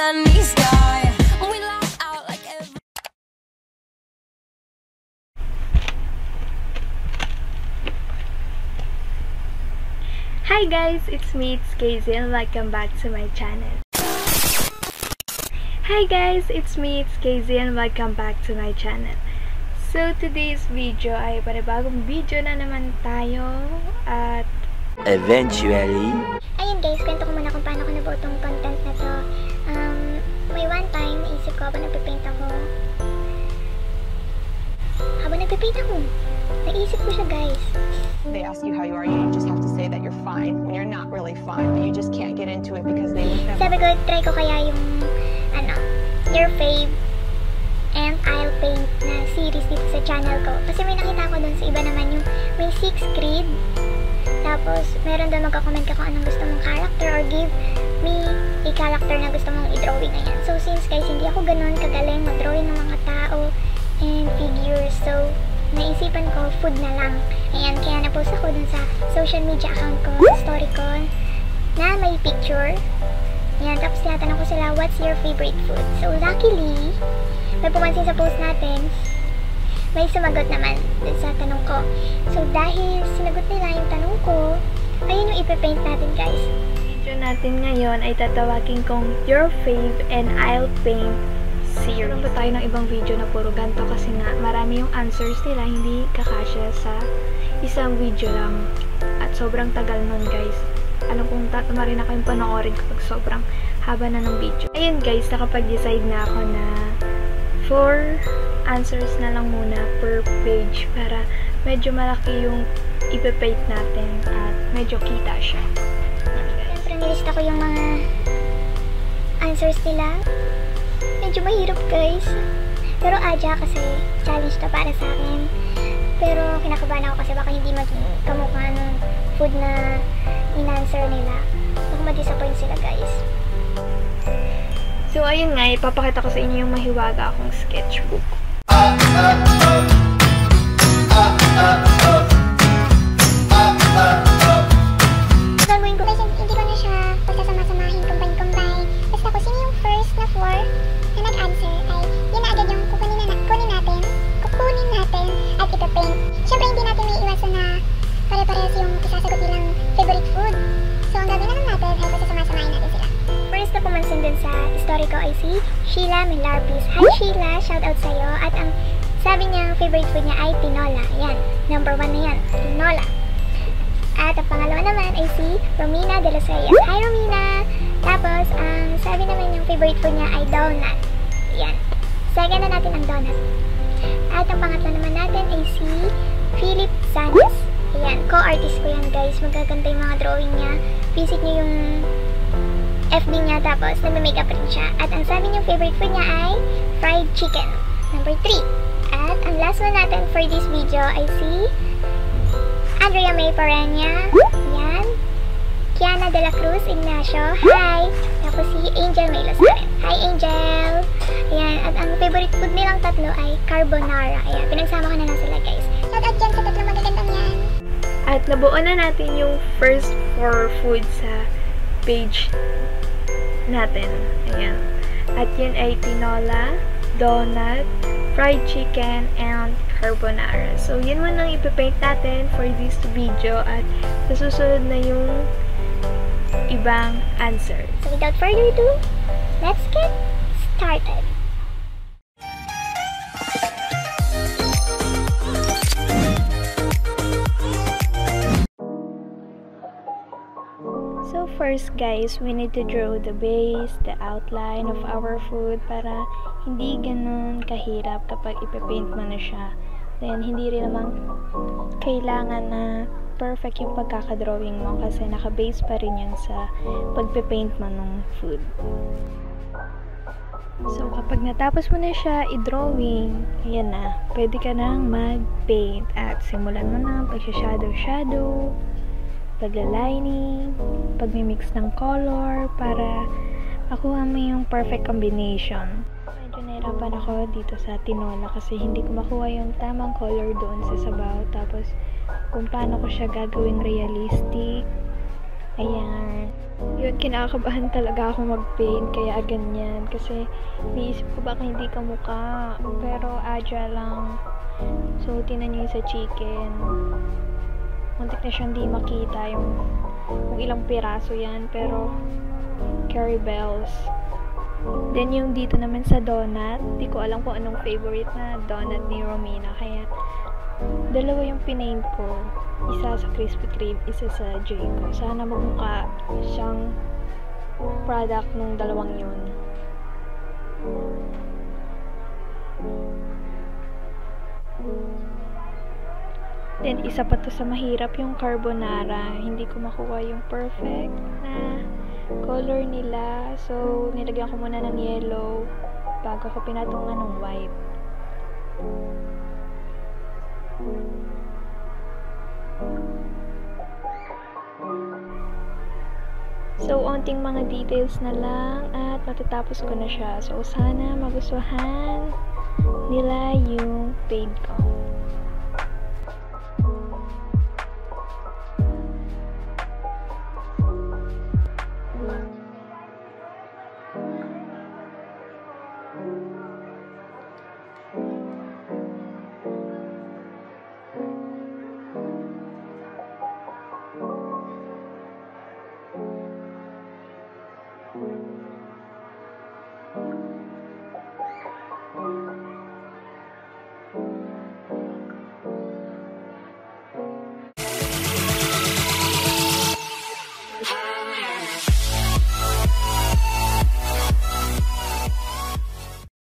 Hi guys, it's me, it's Casey, and welcome back to my channel. Hi guys, it's me, it's Casey, and welcome back to my channel. So, today's video ay panibagong video na naman tayo at Eventually, Ayun guys, kwento ko muna kung paano ko nabuo tong content ko habang nagpipaint ako. Habang nagpipaint ako, naisip ko siya guys. They ask you how you are, you just have to say that you're fine when you're not really fine, but you just can't get into it because they look Sabi ko, try ko kaya yung, ano, your fave and I'll paint na series dito sa channel ko. Kasi may nakita ko dun sa iba naman yung may 6 creed. Tapos, meron doon magka-comment ka kung anong gusto mong character character na gusto mong i-drawing. Ayan. So, since guys, hindi ako ganun kagaling mag-drawing ng mga tao and figures. So, naisipan ko, food na lang. Ayan, kaya na-post ako dun sa social media account ko, story ko, na may picture. Ayan, tapos tinatanong ko sila, what's your favorite food? So, luckily, may pumansin sa post natin, may sumagot naman dun sa tanong ko. So, dahil sinagot nila yung tanong ko, ayun yung ipipaint natin, guys. Video natin ngayon ay tatawagin kong Your Fave and I'll Paint series. Meron pa tayo ng ibang video na puro ganito kasi nga marami yung answers nila hindi kakasya sa isang video lang. At sobrang tagal nun guys. Alam kong tatama rin ako panoorin kapag sobrang haba na ng video. Ayun guys, nakapag-decide na ako na 4 answers na lang muna per page para medyo malaki yung ipipaint natin at medyo kita siya. Nilista ko yung mga answers nila. Medyo mahirap, guys. Pero adya kasi challenge to para sa akin. Pero kinakabahan ako kasi baka hindi maging kamukha ng food na in-answer nila. Baka ma-disappoint sila, guys. So, ayun nga, ipapakita ko sa inyo yung mahiwaga akong sketchbook. gagawin ang gagawin na lang natin natin sila. First na pumansin dun sa story ko ay si Sheila Milarpis. Hi Sheila, shout out sa'yo. At ang sabi niya favorite food niya ay tinola. Yan, number one na yan, tinola. At ang pangalawa naman ay si Romina de los Reyes. Hi Romina! Tapos, ang sabi naman yung favorite food niya ay donut. Yan. Second na natin ang donut. At ang pangatlo naman natin ay si guys. Magaganda yung mga drawing niya. Visit niyo yung FB niya tapos nagme-makeup rin siya. At ang sabi niyong favorite food niya ay fried chicken. Number 3. At ang last one natin for this video ay si Andrea May Parenya. Yan. Kiana De La Cruz Ignacio. Hi! Tapos si Angel May Losaren. Hi Angel! Ayan. At ang favorite food nilang tatlo ay carbonara. Ayan. Pinagsama ko na lang sila guys. Shout out dyan sa tatlong yan. At nabuo na natin yung first four food sa page natin. Ayan. At yun ay tinola, donut, fried chicken, and carbonara. So, yun muna ang ipipaint natin for this video at susunod na yung ibang answer. So without further ado, let's get started. First guys, we need to draw the base, the outline of our food para hindi ganun kahirap kapag ipipaint mo na siya. Then hindi rin naman kailangan na perfect yung pagkakadrawing mo kasi naka-base pa rin yun sa pagpipaint mo ng food. So, kapag natapos mo na siya i-drawing, ayan na, pwede ka nang mag-paint at simulan mo na pag-shadow-shadow, pagla-lining, pag-mix ng color para makuha mo yung perfect combination. Medyo nahirapan ako dito sa tinola kasi hindi ko makuha yung tamang color doon sa sabaw. Tapos, kung paano ko siya gagawing realistic. Ayan. Yun, kinakabahan talaga ako mag-paint, kaya ganyan. Kasi, niisip ko baka hindi ka mukha. Pero, agile lang. So, tinan nyo sa chicken. Muntik na siyang di makita yung, kung ilang piraso yan. Pero, curry bells. Then, yung dito naman sa donut, di ko alam kung anong favorite na donut ni Romina. Kaya, dalawa yung pinaint ko. Isa sa Krispy Kreme, isa sa Jayco. Sana magmukha siyang product nung dalawang yun. Then, isa pa to sa mahirap yung carbonara. Hindi ko makuha yung perfect na color nila. So, nilagyan ko muna ng yellow bago ko pinatungan ng white. So, onting mga details na lang at matatapos ko na siya. So, sana magustuhan nila yung paint ko.